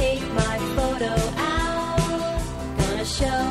take my photo out. Gonna show